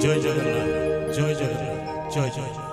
joy joy joy joy joy。